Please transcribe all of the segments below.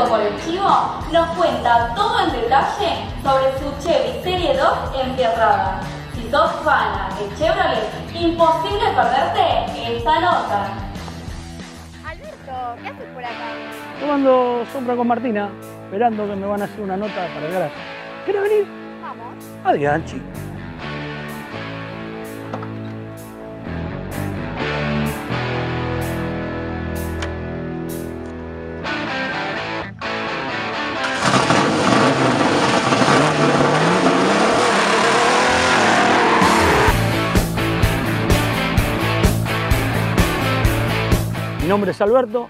Rico por el Chivo nos cuenta todo en detalle sobre su Chevy Serie 2 emperrada. Si sos fana de Chevrolet, imposible perderte esta nota. Alberto, ¿qué haces por acá? Tomando sombra con Martina, esperando que me van a hacer una nota para el garaje. ¿Quieres venir? Vamos. Adiós, chico. Nombre es Alberto,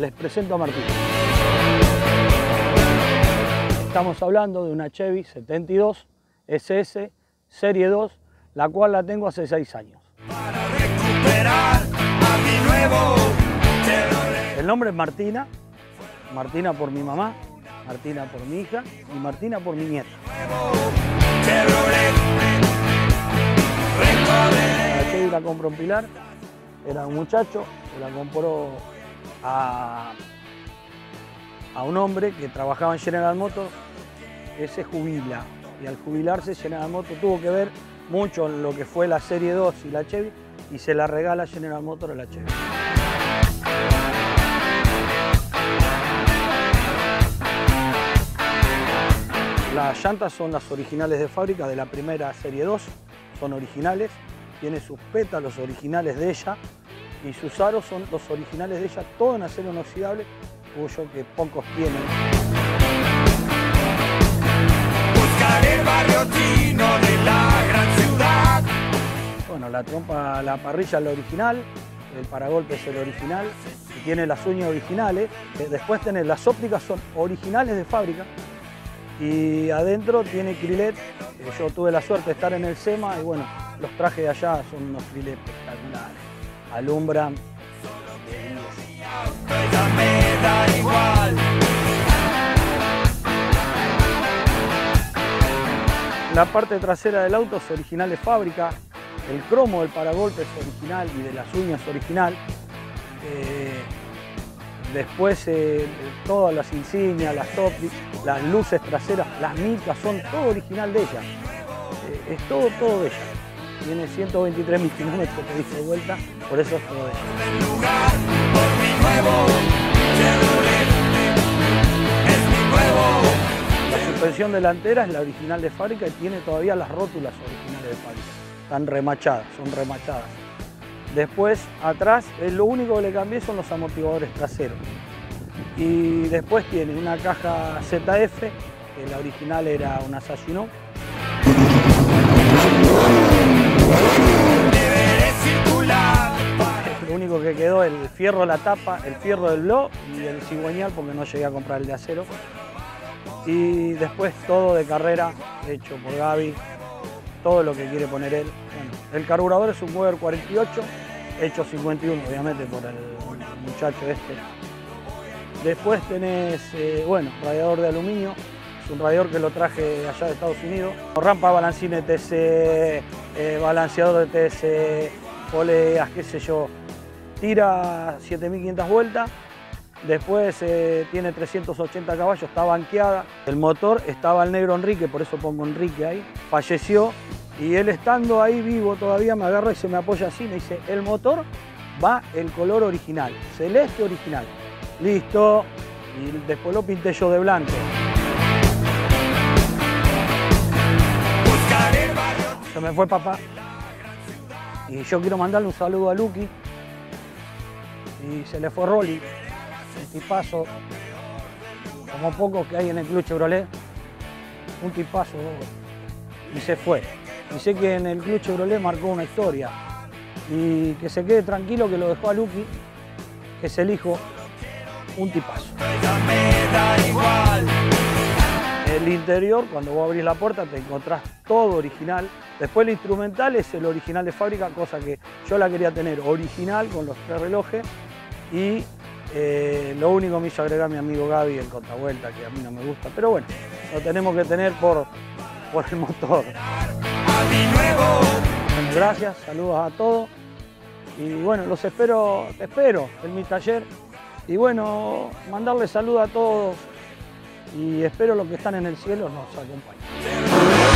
les presento a Martín. Estamos hablando de una Chevy 72 SS Serie 2, la cual la tengo hace 6 años. El nombre es Martina, Martina por mi mamá, Martina por mi hija y Martina por mi nieta. La Chevy la compró en Pilar, era un muchacho, se la compró a, a un hombre que trabajaba en General Motors, que se jubila. Y al jubilarse General Motors tuvo que ver mucho en lo que fue la Serie 2 y la Chevy y se la regala General Motors a la Chevy. Las llantas son las originales de fábrica de la primera Serie 2, son originales, tiene sus pétalos originales de ella y sus aros son los originales de ella, todo en acero inoxidable, cuyo que pocos tienen. Buscar el barrio chino de la gran ciudad. Bueno, la trompa, la parrilla es la original, el paragolpe es el original y tiene las uñas originales. Eh, Después tenés las ópticas son originales de fábrica y adentro tiene crilet. Eh, Yo tuve la suerte de estar en el SEMA y bueno, los trajes de allá son unos crilet espectaculares. Igual. La parte trasera del auto es original de fábrica, el cromo del paragolpe es original y de las uñas original. Eh, después eh, todas las insignias, las topis, las luces traseras, las micas, son todo original de ella. Eh, es todo, todo de ella. Tiene 123 mil kilómetros que dice vuelta, por eso es. La suspensión delantera es la original de fábrica y tiene todavía las rótulas originales de fábrica. Están remachadas, son remachadas. Después, atrás, lo único que le cambié son los amortiguadores traseros. Y después tiene una caja ZF, que la original era una Sashino. Lo único que quedó el fierro, la tapa, el fierro del blow y el cigüeñal porque no llegué a comprar el de acero. Y después todo de carrera, hecho por Gaby, todo lo que quiere poner él. El carburador es un Weber 48, hecho 51 obviamente por el muchacho este. Después tenés, eh, bueno, radiador de aluminio, es un radiador que lo traje allá de Estados Unidos. Rampa, balancine TC, eh, balanceador de TC, poleas, qué sé yo. Tira 7500 vueltas, después eh, tiene 380 caballos, está banqueada. El motor estaba el negro Enrique, por eso pongo Enrique ahí, falleció y él estando ahí vivo todavía me agarra y se me apoya así, me dice, el motor va el color original, celeste original. Listo, y después lo pinté yo de blanco. Me fue papá. Y yo quiero mandarle un saludo a Lucky. Y se le fue Rolly, un tipazo, como pocos que hay en el club Chevrolet. Un tipazo. Y se fue. Y sé que en el club Chevrolet marcó una historia. Y que se quede tranquilo que lo dejó a Lucky, que es el hijo, un tipazo. El interior, cuando vos abrís la puerta, te encontrás todo original. Después el instrumental es el original de fábrica, cosa que yo la quería tener original con los tres relojes. Y eh, lo único me hizo agregar mi amigo Gaby el contavuelta, que a mí no me gusta. Pero bueno, lo tenemos que tener por, por el motor. Gracias, saludos a todos. Y bueno, los espero, te espero en mi taller Y bueno, mandarle salud a todos y espero los que están en el cielo nos acompañen.